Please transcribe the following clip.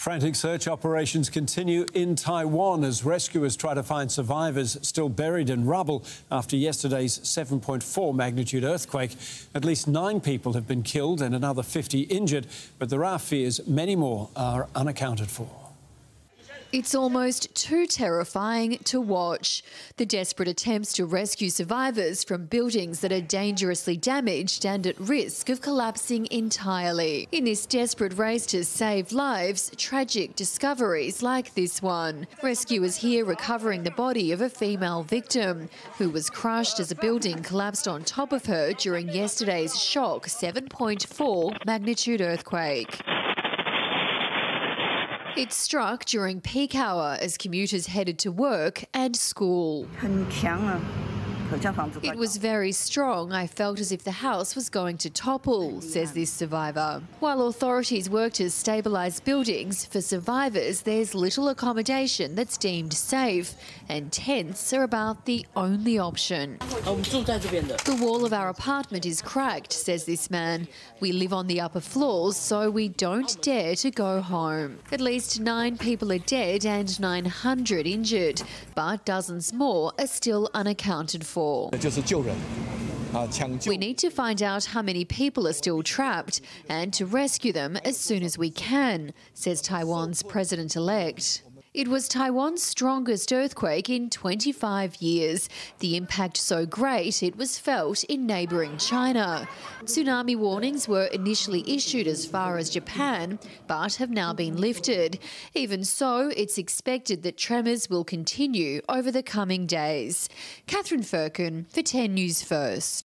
Frantic search operations continue in Taiwan as rescuers try to find survivors still buried in rubble after yesterday's 7.4 magnitude earthquake. At least nine people have been killed and another 50 injured, but there are fears many more are unaccounted for. It's almost too terrifying to watch. The desperate attempts to rescue survivors from buildings that are dangerously damaged and at risk of collapsing entirely. In this desperate race to save lives, tragic discoveries like this one. Rescuers here recovering the body of a female victim who was crushed as a building collapsed on top of her during yesterday's shock 7.4 magnitude earthquake. It struck during peak hour as commuters headed to work and school. It was very strong. I felt as if the house was going to topple, says this survivor. While authorities work to stabilise buildings, for survivors there's little accommodation that's deemed safe, and tents are about the only option. The wall of our apartment is cracked, says this man. We live on the upper floors, so we don't dare to go home. At least nine people are dead and 900 injured, but dozens more are still unaccounted for for. We need to find out how many people are still trapped and to rescue them as soon as we can, says Taiwan's president elect. It was Taiwan's strongest earthquake in 25 years, the impact so great it was felt in neighbouring China. Tsunami warnings were initially issued as far as Japan, but have now been lifted. Even so, it's expected that tremors will continue over the coming days. Catherine Firkin for 10 News First.